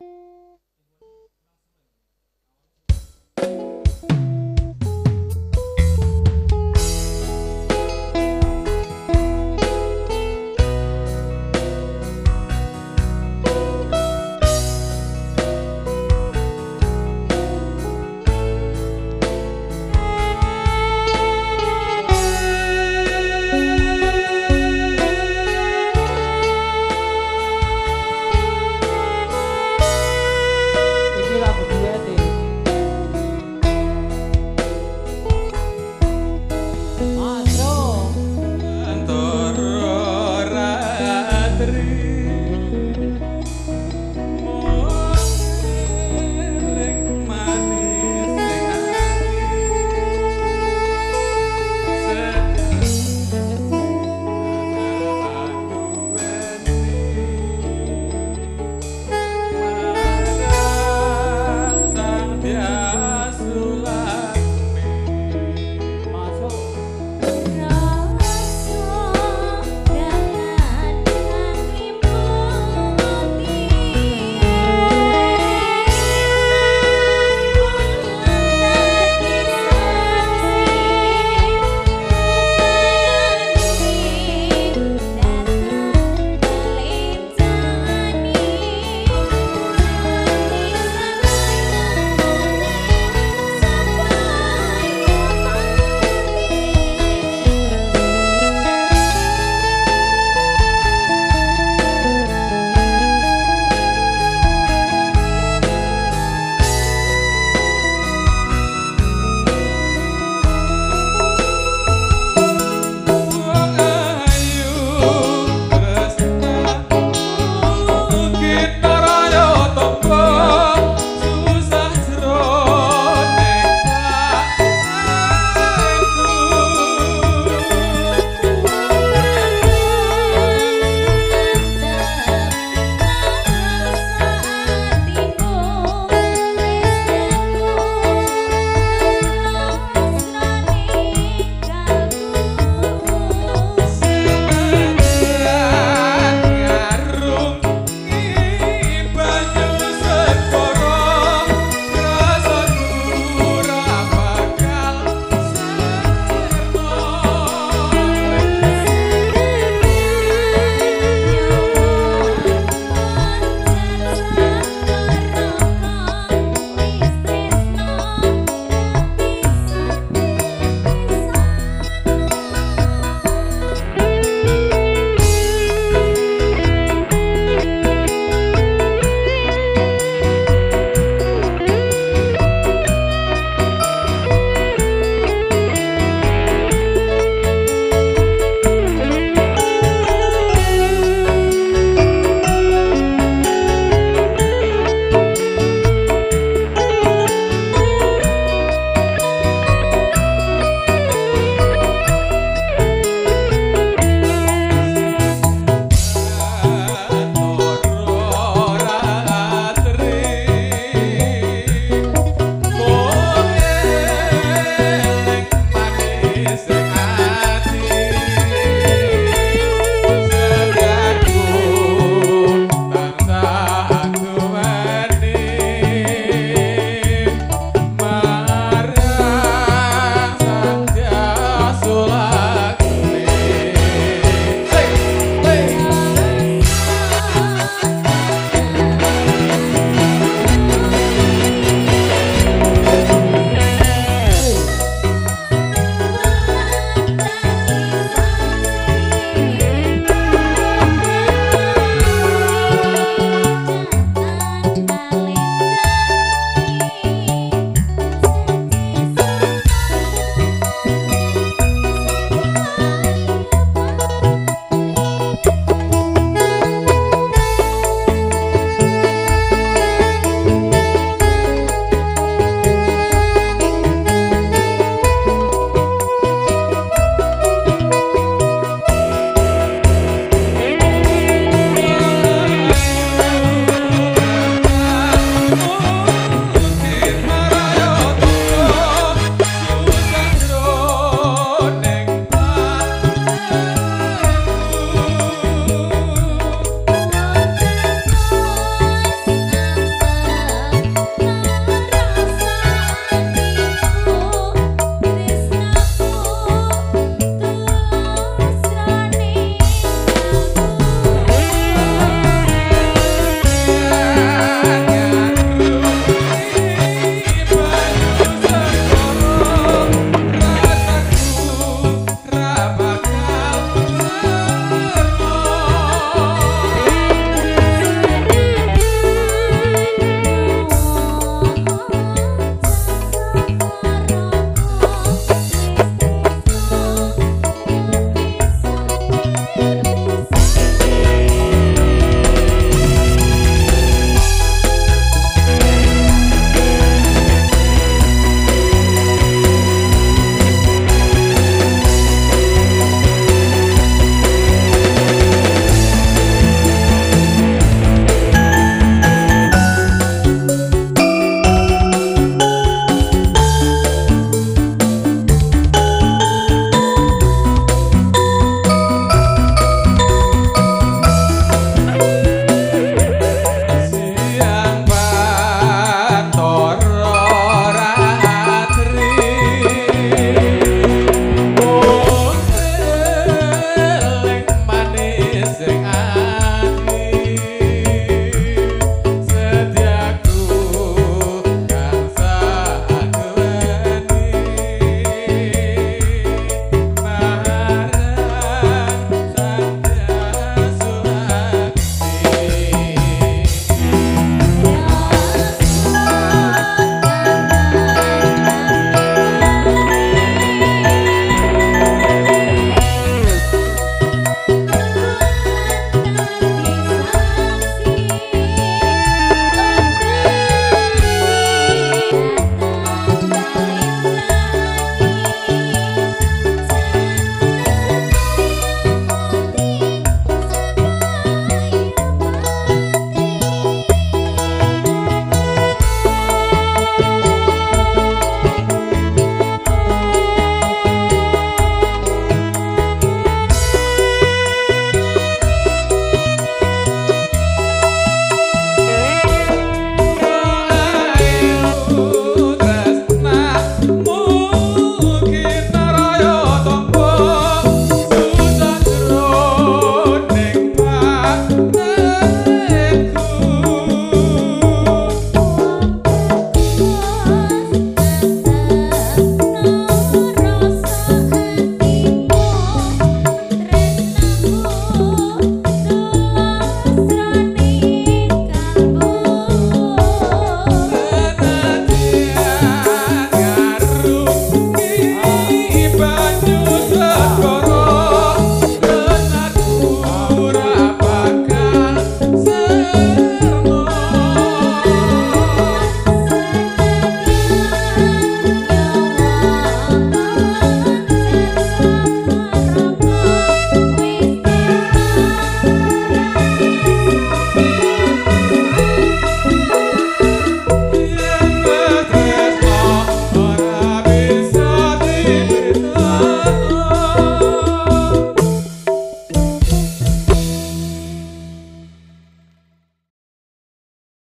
you